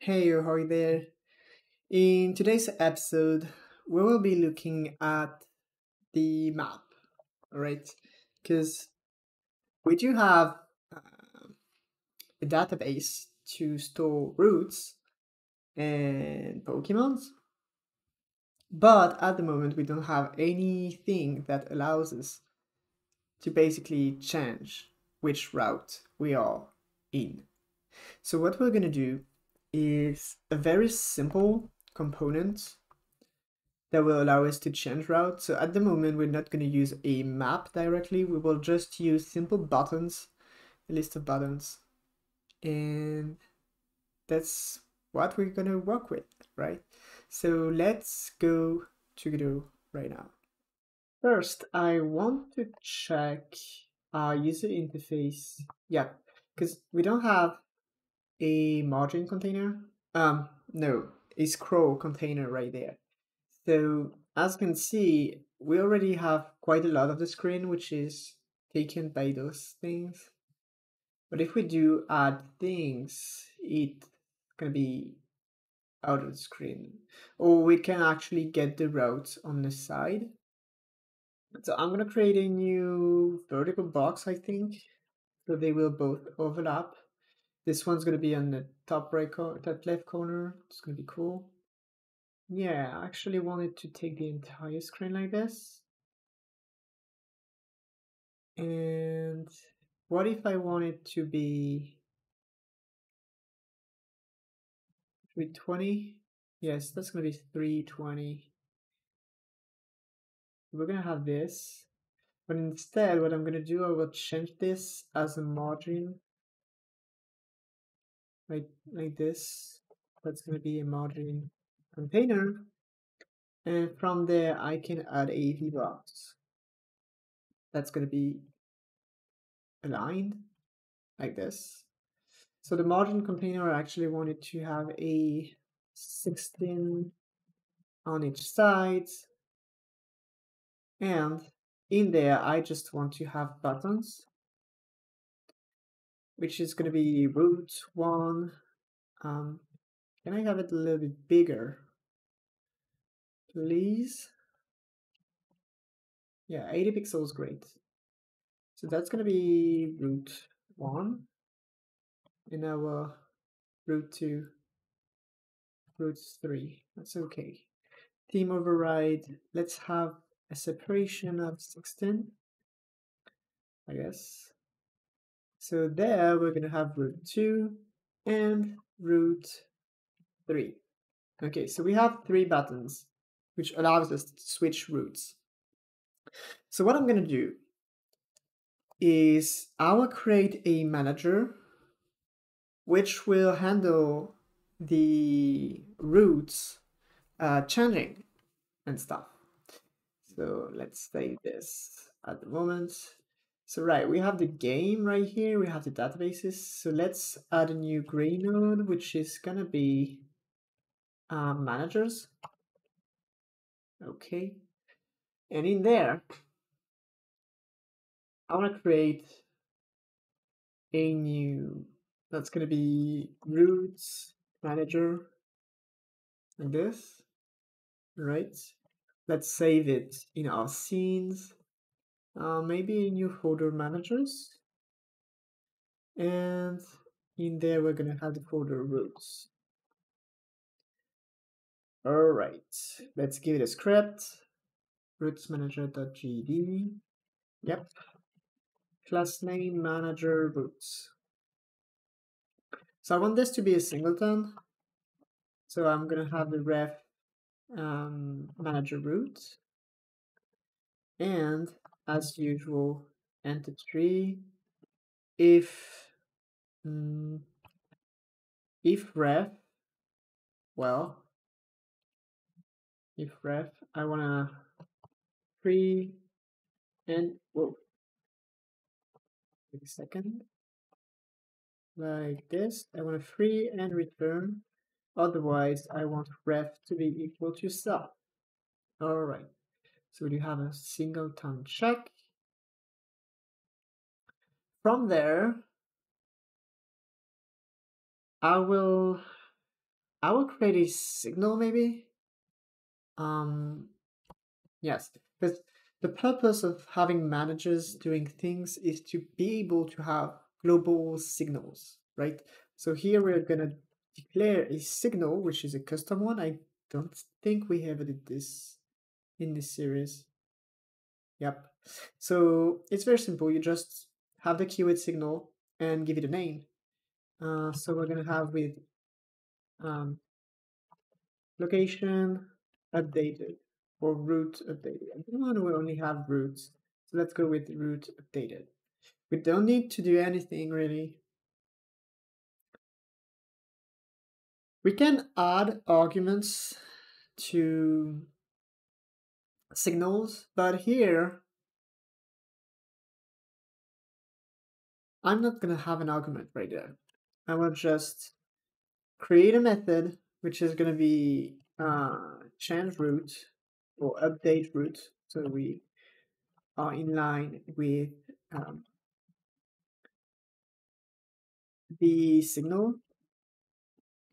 Hey, ahoy there. In today's episode, we will be looking at the map, alright? Because we do have uh, a database to store routes and Pokemons, but at the moment we don't have anything that allows us to basically change which route we are in. So what we're gonna do is a very simple component that will allow us to change route. So at the moment, we're not going to use a map directly. We will just use simple buttons, a list of buttons. And that's what we're going to work with, right? So let's go to Godot right now. First, I want to check our user interface. Yeah, because we don't have a margin container. Um, no, a scroll container right there. So as you can see, we already have quite a lot of the screen, which is taken by those things. But if we do add things, it's gonna be out of the screen. Or we can actually get the routes on the side. So I'm gonna create a new vertical box, I think. So they will both overlap. This one's going to be on the top right corner, top left corner. It's going to be cool. Yeah, I actually wanted to take the entire screen like this. And what if I want it to be 320? Yes, that's going to be 320. We're going to have this. But instead, what I'm going to do, I will change this as a margin like like this that's going to be a margin container. And from there I can add a VBox that's going to be aligned like this. So the margin container I actually wanted to have a 16 on each side. And in there I just want to have buttons which is going to be route one. Um, can I have it a little bit bigger? Please. Yeah, 80 pixels, great. So that's going to be route one. And our route two, route three. That's okay. Theme override. Let's have a separation of 16. I guess. So there we're going to have route 2 and route 3. Okay, so we have three buttons, which allows us to switch routes. So what I'm going to do is I will create a manager which will handle the routes uh, changing and stuff. So let's save this at the moment. So right, we have the game right here, we have the databases. So let's add a new gray node, which is gonna be uh, managers. Okay. And in there, I wanna create a new, that's gonna be routes manager like this, right? Let's save it in our scenes uh, maybe a new folder managers. And in there, we're going to have the folder routes. All right, let's give it a script. Routsmanager.gd. Yep. Class name manager routes. So I want this to be a singleton. So I'm going to have the ref um, manager route. And as usual enter tree if mm, if ref well if ref I wanna free and whoa wait a second. Like this I want to free and return. Otherwise I want ref to be equal to sub. All right so you have a single singleton check. From there, I will I will create a signal maybe. Um, yes, because the purpose of having managers doing things is to be able to have global signals, right? So here we're gonna declare a signal, which is a custom one. I don't think we ever did this in this series. Yep. So it's very simple. You just have the keyword signal and give it a name. Uh, so we're gonna have with um, location updated or route updated. I don't to only have routes, so let's go with route updated. We don't need to do anything really. We can add arguments to signals, but here I'm not going to have an argument right there. I will just create a method which is going to be uh, change route or update route so we are in line with um, the signal.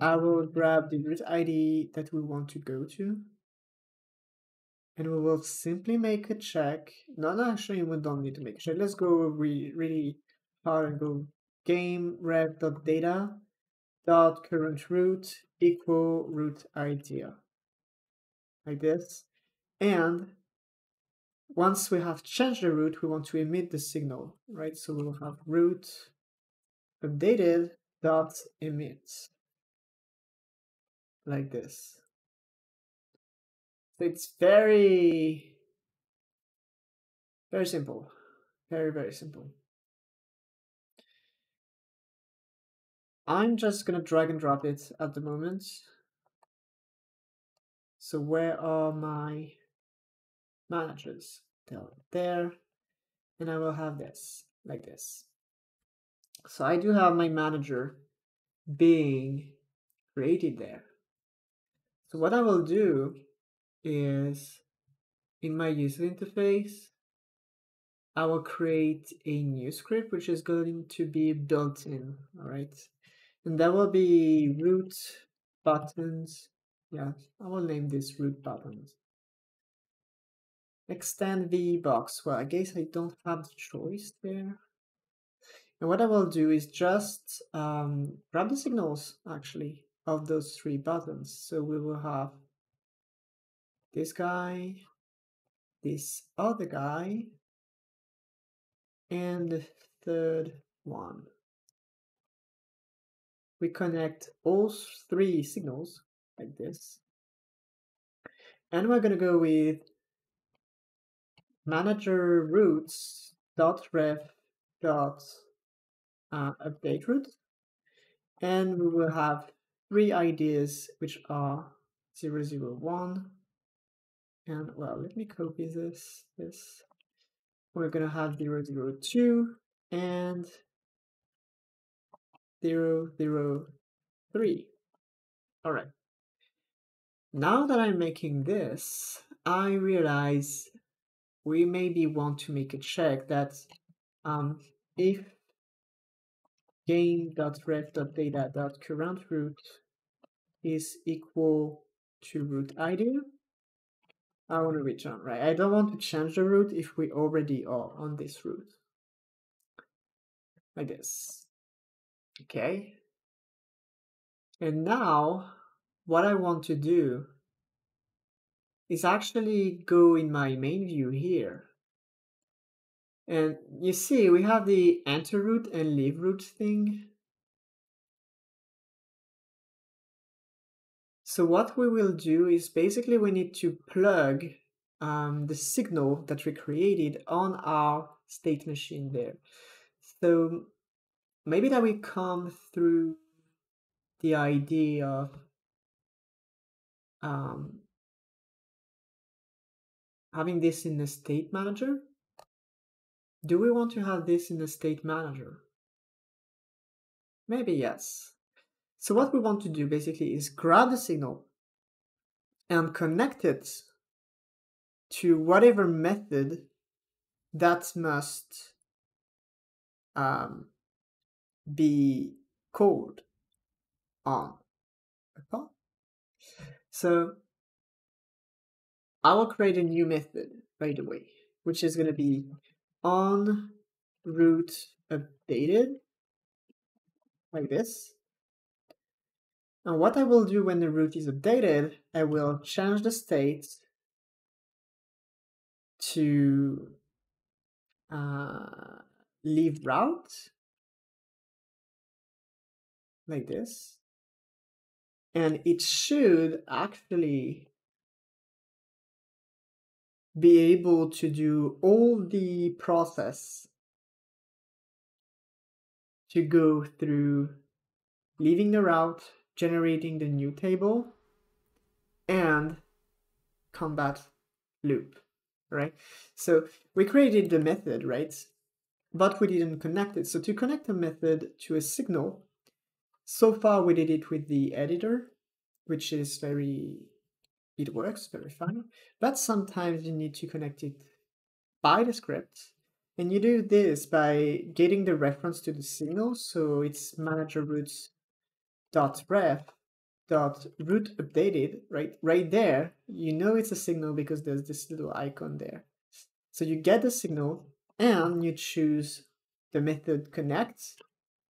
I will grab the route ID that we want to go to and we will simply make a check. No, no, actually we don't need to make a check. Let's go re really hard and go game ref dot data dot current route equal route ID like this and once we have changed the route we want to emit the signal right so we'll have route updated dot emit like this it's very very simple very very simple I'm just gonna drag and drop it at the moment. So where are my managers? They're there. And I will have this, like this. So I do have my manager being created there. So what I will do is in my user interface, I will create a new script which is going to be built in, all right? And that will be route buttons. Yeah, I will name this route buttons. Extend the box. Well, I guess I don't have the choice there. And what I will do is just um, grab the signals, actually, of those three buttons. So we will have this guy, this other guy, and the third one we connect all three signals like this. And we're going to go with manager routes dot ref dot uh, update route. And we will have three ideas which are 001 and well let me copy this this we're gonna have 002 and zero, zero, three. All right. Now that I'm making this, I realize we maybe want to make a check that um, if game.ref.data.current route is equal to route ID, I want to return, right? I don't want to change the route if we already are on this route. Like this. Okay. And now what I want to do is actually go in my main view here. And you see, we have the enter route and leave route thing. So what we will do is basically we need to plug um, the signal that we created on our state machine there. So maybe that we come through the idea of um, having this in the state manager. Do we want to have this in the state manager? Maybe yes. So what we want to do basically is grab the signal and connect it to whatever method that must um, be called on. So I will create a new method right away, which is going to be on route updated like this. And what I will do when the route is updated, I will change the state to uh, leave route like this. And it should actually be able to do all the process to go through leaving the route, generating the new table, and combat loop, right? So we created the method, right? But we didn't connect it. So to connect a method to a signal, so far we did it with the editor, which is very, it works very fine. But sometimes you need to connect it by the script. And you do this by getting the reference to the signal. So it's manager routes dot ref dot route updated right right there you know it's a signal because there's this little icon there so you get the signal and you choose the method connect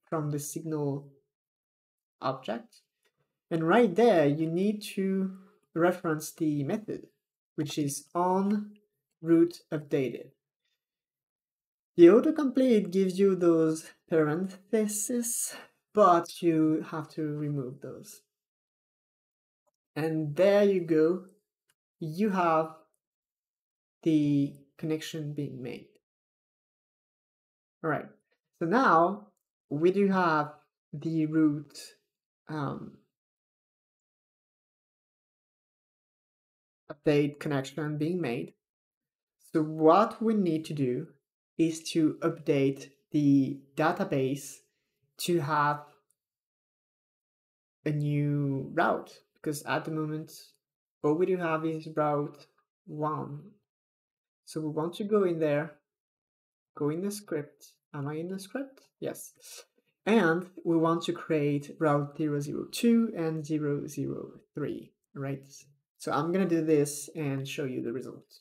from the signal object. And right there, you need to reference the method, which is on route updated. The autocomplete gives you those parentheses, but you have to remove those. And there you go. You have the connection being made. All right. So now we do have the route um, update connection being made. So what we need to do is to update the database to have a new route because at the moment all we do have is route one. So we want to go in there, go in the script. Am I in the script? Yes. And we want to create route 002 and 003, right? So I'm to do this and show you the results.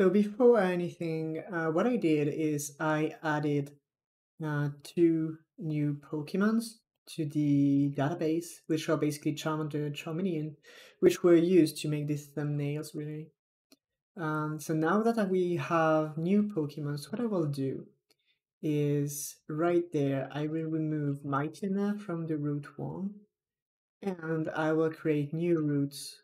So before anything, uh, what I did is I added uh, two new Pokemons to the database, which are basically Charmander and Charmeleon, which were used to make these thumbnails really. Um, so now that we have new Pokemons, what I will do is right there, I will remove Mightyena from the route one, and I will create new routes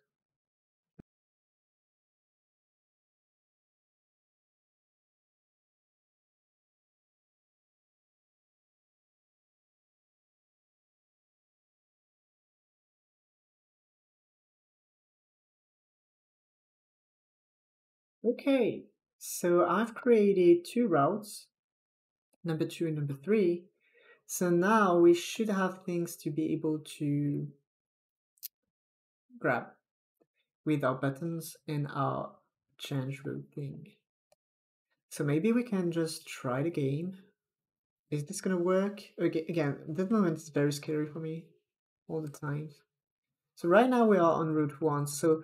Okay, so I've created two routes, number two and number three. So now we should have things to be able to grab with our buttons and our change route thing. So maybe we can just try the game. Is this gonna work? Okay, again, that moment is very scary for me all the time. So right now we are on route one. So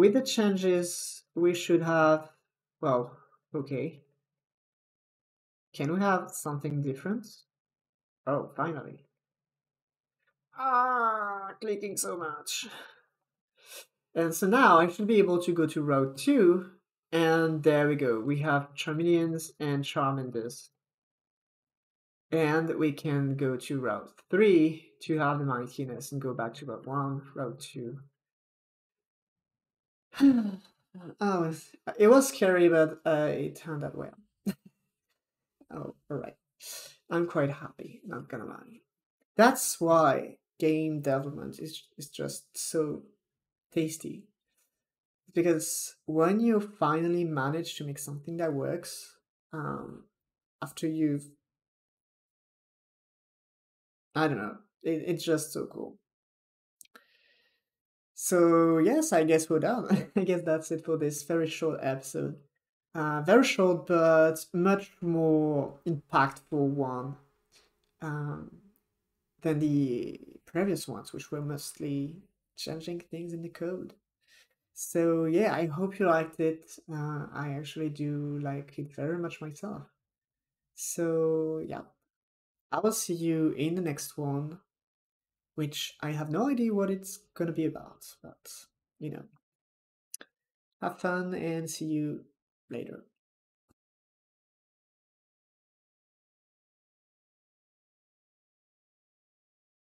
with the changes, we should have, well, okay. Can we have something different? Oh, finally. Ah, clicking so much. And so now I should be able to go to route 2, and there we go. We have Charmeleons and Charmanders. And we can go to route 3 to have the Mightyena and go back to route 1, route 2, oh, it was scary, but uh, it turned out well. oh, all right. I'm quite happy, not gonna lie. That's why game development is, is just so tasty. Because when you finally manage to make something that works, um, after you've, I don't know, it, it's just so cool. So yes, I guess we're done. I guess that's it for this very short episode. Uh, very short, but much more impactful one um, than the previous ones, which were mostly changing things in the code. So yeah, I hope you liked it. Uh, I actually do like it very much myself. So yeah, I will see you in the next one, which I have no idea what it's gonna be about, but you know, have fun and see you later.